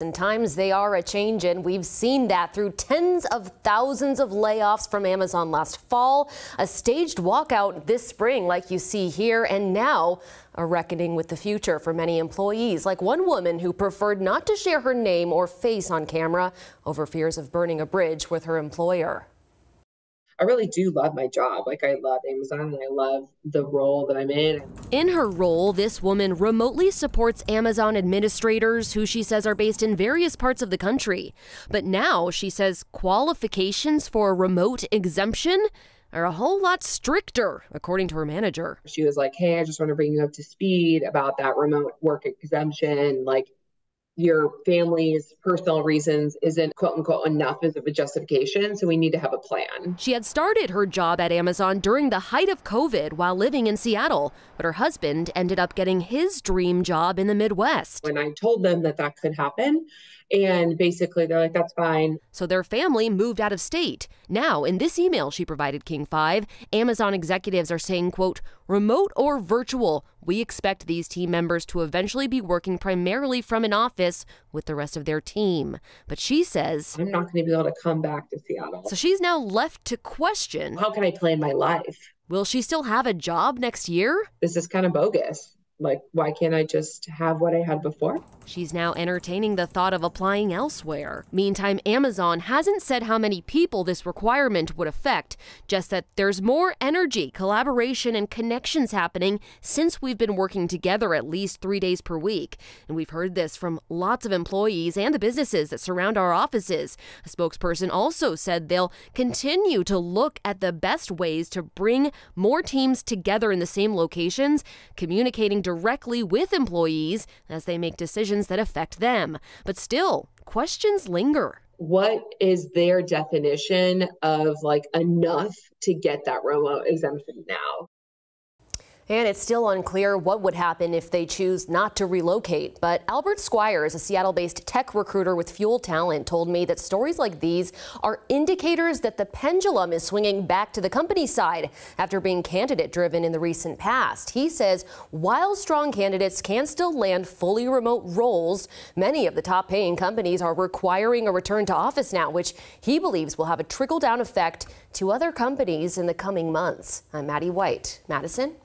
And times they are a change and we've seen that through tens of thousands of layoffs from Amazon last fall, a staged walkout this spring like you see here, and now a reckoning with the future for many employees, like one woman who preferred not to share her name or face on camera over fears of burning a bridge with her employer. I really do love my job. Like I love Amazon and I love the role that I'm in. In her role, this woman remotely supports Amazon administrators who she says are based in various parts of the country. But now she says qualifications for a remote exemption are a whole lot stricter, according to her manager. She was like, Hey, I just want to bring you up to speed about that remote work exemption. Like, your family's personal reasons isn't quote unquote enough as of a justification. So we need to have a plan. She had started her job at Amazon during the height of COVID while living in Seattle, but her husband ended up getting his dream job in the Midwest. When I told them that that could happen, and basically, they're like, that's fine. So their family moved out of state. Now, in this email she provided King 5, Amazon executives are saying, quote, remote or virtual, we expect these team members to eventually be working primarily from an office with the rest of their team. But she says, I'm not going to be able to come back to Seattle. So she's now left to question How can I plan my life? Will she still have a job next year? This is kind of bogus. Like, why can't I just have what I had before? She's now entertaining the thought of applying elsewhere. Meantime, Amazon hasn't said how many people this requirement would affect, just that there's more energy, collaboration, and connections happening since we've been working together at least three days per week. And we've heard this from lots of employees and the businesses that surround our offices. A spokesperson also said they'll continue to look at the best ways to bring more teams together in the same locations, communicating directly with employees as they make decisions that affect them. But still, questions linger. What is their definition of like enough to get that remote exemption now? And it's still unclear what would happen if they choose not to relocate. But Albert Squires, a Seattle based tech recruiter with Fuel Talent, told me that stories like these are indicators that the pendulum is swinging back to the company side after being candidate driven in the recent past. He says while strong candidates can still land fully remote roles, many of the top paying companies are requiring a return to office now, which he believes will have a trickle down effect to other companies in the coming months. I'm Maddie White. Madison?